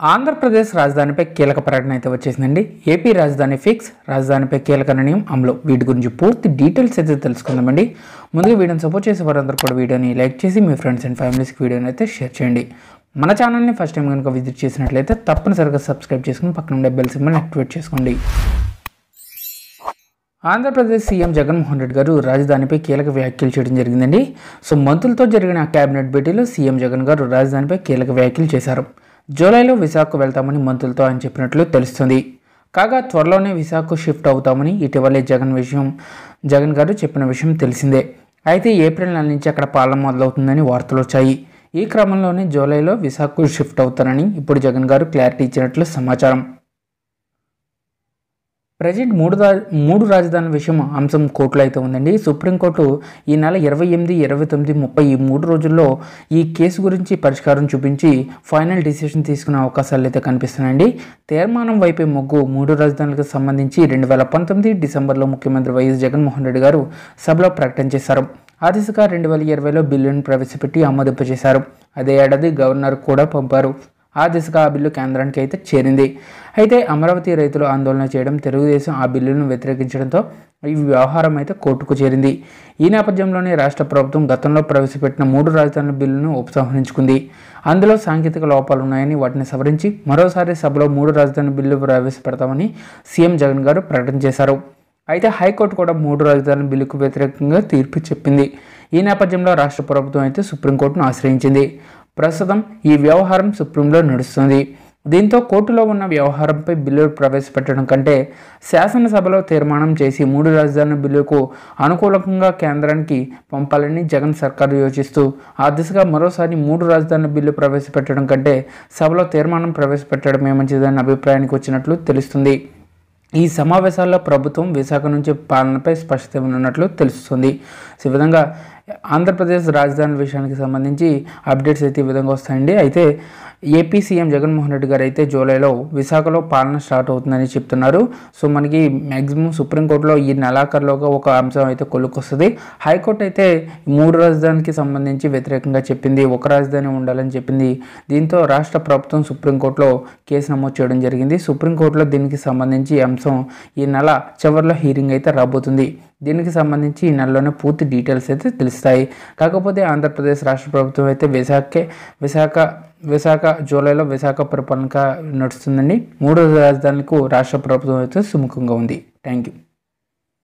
ఆంధ్రప్రదేశ్ రాజధానిపై కీలక ప్రకటన అయితే వచ్చేసిందండి. ఏపీ రాజధాని ఫిక్స్ రాజధానిపై కీలక నిర్ణయం అమలు. వీటి గురించి పూర్తి డీటెయిల్స్ అయితే తెలుసుకుందామండి. ముందుగా వీడియోని సపోర్ట్ చేసే వారందరూ కూడా వీడియోని లైక్ చేసి మీ ఫ్రెండ్స్ అండ్ ఫ్యామిలీస్కి వీడియోని అయితే షేర్ చేయండి. మన ఛానల్ని ఫస్ట్ టైం కనుక విజిట్ చేసినట్లయితే తప్పనిసరిగా సబ్స్క్రైబ్ చేసుకుని పక్కన ఉండే బెల్ సింబల్ని యాక్టివేట్ చేసుకోండి. ఆంధ్రప్రదేశ్ సీఎం జగన్మోహన్ రెడ్డి గారు రాజధానిపై కీలక వ్యాఖ్యలు చేయడం జరిగిందండి. సో మంత్రులతో జరిగిన కేబినెట్ భేటీలో సీఎం జగన్ గారు రాజధానిపై కీలక వ్యాఖ్యలు చేశారు. జూలైలో విశాఖకు వెళ్తామని మంత్రులతో ఆయన చెప్పినట్లు తెలుస్తుంది. కాగా త్వరలోనే విశాఖకు షిఫ్ట్ అవుతామని ఇటీవలే జగన్ విషయం జగన్ గారు చెప్పిన విషయం తెలిసిందే. అయితే ఏప్రిల్ నెల నుంచి అక్కడ పాలన మొదలవుతుందని వార్తలు వచ్చాయి. ఈ క్రమంలోనే జూలైలో విశాఖకు షిఫ్ట్ అవుతానని ఇప్పుడు జగన్ గారు క్లారిటీ ఇచ్చినట్లు సమాచారం. ప్రజెంట్ మూడు రా మూడు రాజధానుల విషయం అంశం కోర్టులో అయితే ఉందండి. సుప్రీంకోర్టు ఈ నెల ఇరవై ఎనిమిది ఇరవై తొమ్మిది ముప్పై ఈ మూడు రోజుల్లో ఈ కేసు గురించి పరిష్కారం చూపించి ఫైనల్ డిసిషన్ తీసుకునే అవకాశాలు అయితే కనిపిస్తున్నాయండి. తీర్మానం వైపే మొగ్గు మూడు రాజధానులకు సంబంధించి రెండు వేల పంతొమ్మిది డిసెంబర్లో ముఖ్యమంత్రి వైఎస్ జగన్మోహన్ రెడ్డి గారు సభలో ప్రకటన చేశారు. ఆ దిశగా రెండు వేల ఇరవైలో బిల్లును ప్రవేశపెట్టి ఆమోదింపజేశారు. అదే ఏడాది గవర్నర్ కూడా పంపారు. ఆ దిశగా ఆ బిల్లు కేంద్రానికి అయితే చేరింది. అయితే అమరావతి రైతులు ఆందోళన చేయడం తెలుగుదేశం ఆ బిల్లును వ్యతిరేకించడంతో ఈ వ్యవహారం అయితే కోర్టుకు చేరింది. ఈ నేపథ్యంలోనే రాష్ట్ర ప్రభుత్వం గతంలో ప్రవేశపెట్టిన మూడు రాజధానుల బిల్లును ఉపసంహరించుకుంది. అందులో సాంకేతిక లోపాలు ఉన్నాయని వాటిని సవరించి మరోసారి సభలో మూడు రాజధాని బిల్లు ప్రవేశపెడతామని సీఎం జగన్ గారు ప్రకటన చేశారు. అయితే హైకోర్టు కూడా మూడు రాజధాని బిల్లుకు వ్యతిరేకంగా తీర్పు చెప్పింది. ఈ నేపథ్యంలో రాష్ట్ర ప్రభుత్వం అయితే సుప్రీంకోర్టును ఆశ్రయించింది. ప్రస్తుతం ఈ వ్యవహారం సుప్రీంలో నడుస్తుంది. దీంతో కోర్టులో ఉన్న వ్యవహారంపై బిల్లు ప్రవేశపెట్టడం కంటే శాసనసభలో తీర్మానం చేసి మూడు రాజధానుల బిల్లుకు అనుకూలంగా కేంద్రానికి పంపాలని జగన్ సర్కారు యోచిస్తూ ఆ దిశగా మరోసారి మూడు రాజధానుల బిల్లు ప్రవేశపెట్టడం కంటే సభలో తీర్మానం ప్రవేశపెట్టడమే మంచిదన్న అభిప్రాయానికి వచ్చినట్లు తెలుస్తుంది. ఈ సమావేశాల్లో ప్రభుత్వం విశాఖ నుంచి పాలనపై స్పష్టత ఇవ్వనున్నట్లు తెలుస్తుంది. సో ఈ విధంగా ఆంధ్రప్రదేశ్ రాజధాని విషయానికి సంబంధించి అప్డేట్స్ అయితే ఈ విధంగా వస్తాయండి. అయితే ఏపీ సీఎం జగన్మోహన్ రెడ్డి గారు అయితే జూలైలో విశాఖలో పాలన స్టార్ట్ అవుతుందని చెప్తున్నారు. సో మనకి మ్యాక్సిమం సుప్రీంకోర్టులో ఈ నెలాఖరులోగా ఒక అంశం అయితే కొలుకొస్తుంది. హైకోర్టు అయితే మూడు రాజధానికి సంబంధించి వ్యతిరేకంగా చెప్పింది ఒక రాజధాని ఉండాలని చెప్పింది. దీంతో రాష్ట్ర ప్రభుత్వం సుప్రీంకోర్టులో కేసు నమోదు చేయడం జరిగింది. సుప్రీంకోర్టులో దీనికి సంబంధించి అంశం ఈ నెల చివరిలో హీరింగ్ అయితే రాబోతుంది. దీనికి సంబంధించి ఈ నెలలోనే పూర్తి డీటెయిల్స్ అయితే తెలుస్తాయి. కాకపోతే ఆంధ్రప్రదేశ్ రాష్ట్ర ప్రభుత్వం అయితే విశాఖే విశాఖ విశాఖ జూలైలో విశాఖ పరిపాలన నడుస్తుందండి. మూడో రాజధానులకు రాష్ట్ర ప్రభుత్వం అయితే సుముఖంగా ఉంది. Thank you